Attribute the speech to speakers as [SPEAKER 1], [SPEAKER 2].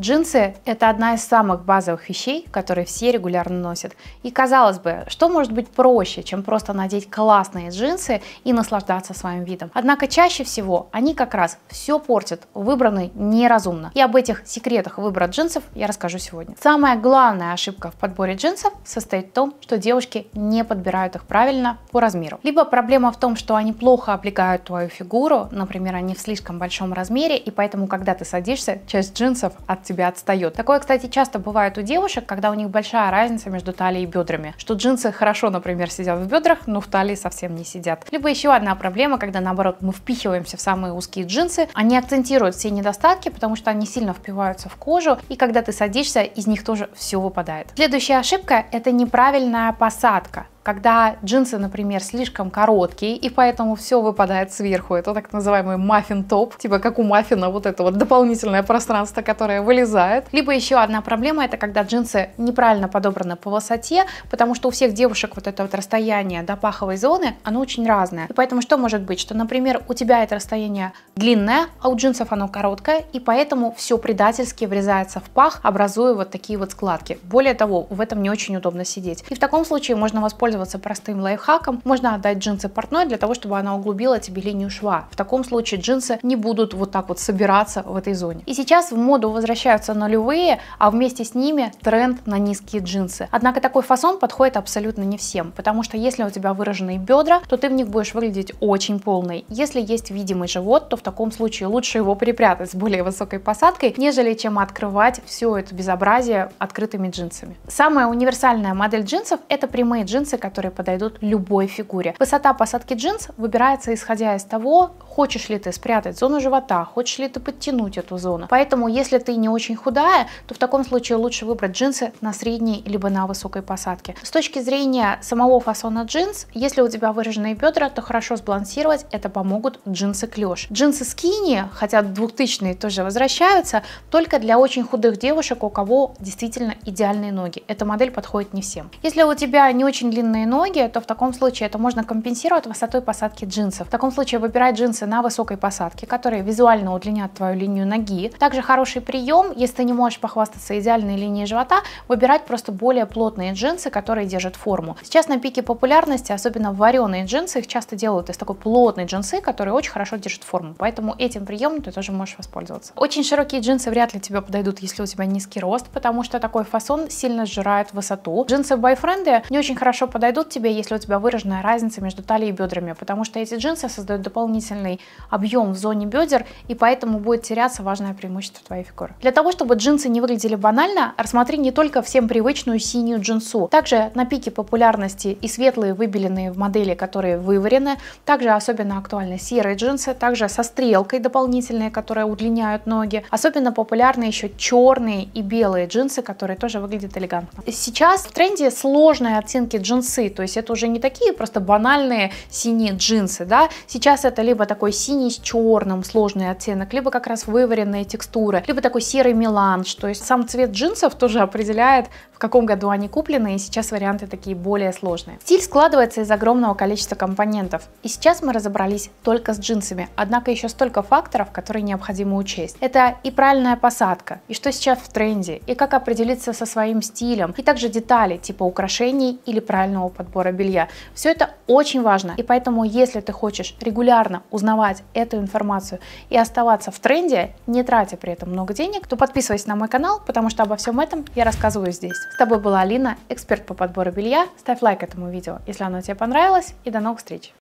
[SPEAKER 1] Джинсы – это одна из самых базовых вещей, которые все регулярно носят. И казалось бы, что может быть проще, чем просто надеть классные джинсы и наслаждаться своим видом. Однако чаще всего они как раз все портят, выбраны неразумно. И об этих секретах выбора джинсов я расскажу сегодня. Самая главная ошибка в подборе джинсов состоит в том, что девушки не подбирают их правильно по размеру. Либо проблема в том, что они плохо облегают твою фигуру, например, они в слишком большом размере, и поэтому, когда ты садишься, часть джинсов от тебя отстает. Такое, кстати, часто бывает у девушек, когда у них большая разница между талией и бедрами, что джинсы хорошо, например, сидят в бедрах, но в талии совсем не сидят. Либо еще одна проблема, когда наоборот мы впихиваемся в самые узкие джинсы, они акцентируют все недостатки, потому что они сильно впиваются в кожу, и когда ты садишься, из них тоже все выпадает. Следующая ошибка – это неправильная посадка когда джинсы, например, слишком короткие, и поэтому все выпадает сверху. Это так называемый маффин топ, типа как у маффина, вот это вот дополнительное пространство, которое вылезает. Либо еще одна проблема, это когда джинсы неправильно подобраны по высоте, потому что у всех девушек вот это вот расстояние до паховой зоны, оно очень разное. И поэтому что может быть? Что, например, у тебя это расстояние длинное, а у джинсов оно короткое, и поэтому все предательски врезается в пах, образуя вот такие вот складки. Более того, в этом не очень удобно сидеть. И в таком случае можно воспользоваться воспользоваться простым лайфхаком. Можно отдать джинсы портной для того, чтобы она углубила тебе линию шва. В таком случае джинсы не будут вот так вот собираться в этой зоне. И сейчас в моду возвращаются нулевые, а вместе с ними тренд на низкие джинсы. Однако такой фасон подходит абсолютно не всем, потому что если у тебя выраженные бедра, то ты в них будешь выглядеть очень полной. Если есть видимый живот, то в таком случае лучше его припрятать с более высокой посадкой, нежели чем открывать все это безобразие открытыми джинсами. Самая универсальная модель джинсов это прямые джинсы, которые подойдут любой фигуре. Высота посадки джинс выбирается исходя из того, хочешь ли ты спрятать зону живота, хочешь ли ты подтянуть эту зону. Поэтому, если ты не очень худая, то в таком случае лучше выбрать джинсы на средней либо на высокой посадке. С точки зрения самого фасона джинс, если у тебя выраженные бедра, то хорошо сбалансировать это помогут джинсы клеш. Джинсы скини, хотя 2000-е тоже возвращаются, только для очень худых девушек, у кого действительно идеальные ноги. Эта модель подходит не всем. Если у тебя не очень длинные длинные ноги, то в таком случае это можно компенсировать высотой посадки джинсов. В таком случае выбирай джинсы на высокой посадке, которые визуально удлинят твою линию ноги. Также хороший прием, если ты не можешь похвастаться идеальной линией живота, выбирать просто более плотные джинсы, которые держат форму. Сейчас на пике популярности, особенно вареные джинсы, их часто делают из такой плотной джинсы, которые очень хорошо держат форму. Поэтому этим приемом ты тоже можешь воспользоваться. Очень широкие джинсы вряд ли тебе подойдут, если у тебя низкий рост, потому что такой фасон сильно сжирает высоту. Джинсы бойфренды не очень хорошо подойдут тебе, если у тебя выраженная разница между талией и бедрами, потому что эти джинсы создают дополнительный объем в зоне бедер, и поэтому будет теряться важное преимущество твоей фигуры. Для того, чтобы джинсы не выглядели банально, рассмотри не только всем привычную синюю джинсу. Также на пике популярности и светлые выбеленные в модели, которые выварены. Также особенно актуальны серые джинсы, также со стрелкой дополнительные, которые удлиняют ноги. Особенно популярны еще черные и белые джинсы, которые тоже выглядят элегантно. Сейчас в тренде сложные оттенки джинсов джинсы, то есть это уже не такие просто банальные синие джинсы, да, сейчас это либо такой синий с черным сложный оттенок, либо как раз вываренные текстуры, либо такой серый меланж, то есть сам цвет джинсов тоже определяет, в каком году они куплены, и сейчас варианты такие более сложные. Стиль складывается из огромного количества компонентов, и сейчас мы разобрались только с джинсами, однако еще столько факторов, которые необходимо учесть. Это и правильная посадка, и что сейчас в тренде, и как определиться со своим стилем, и также детали типа украшений или правильного правильного подбора белья. Все это очень важно, и поэтому, если ты хочешь регулярно узнавать эту информацию и оставаться в тренде, не тратя при этом много денег, то подписывайся на мой канал, потому что обо всем этом я рассказываю здесь. С тобой была Алина, эксперт по подбору белья. Ставь лайк этому видео, если оно тебе понравилось, и до новых встреч!